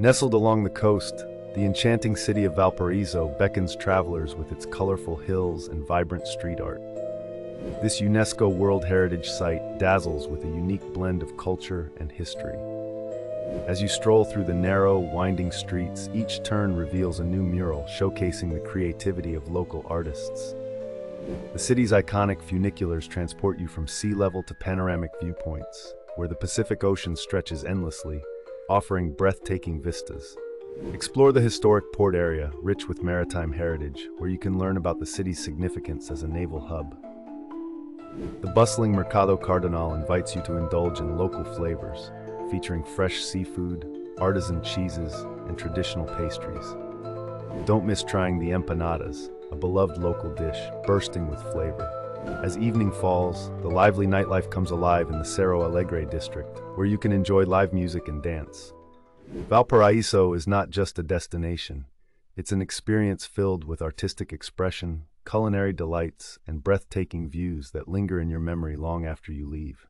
Nestled along the coast, the enchanting city of Valparaiso beckons travelers with its colorful hills and vibrant street art. This UNESCO World Heritage Site dazzles with a unique blend of culture and history. As you stroll through the narrow, winding streets, each turn reveals a new mural showcasing the creativity of local artists. The city's iconic funiculars transport you from sea level to panoramic viewpoints, where the Pacific Ocean stretches endlessly, offering breathtaking vistas. Explore the historic port area, rich with maritime heritage, where you can learn about the city's significance as a naval hub. The bustling Mercado Cardonal invites you to indulge in local flavors, featuring fresh seafood, artisan cheeses, and traditional pastries. Don't miss trying the empanadas, a beloved local dish bursting with flavor. As evening falls, the lively nightlife comes alive in the Cerro Alegre district, where you can enjoy live music and dance. Valparaiso is not just a destination, it's an experience filled with artistic expression, culinary delights, and breathtaking views that linger in your memory long after you leave.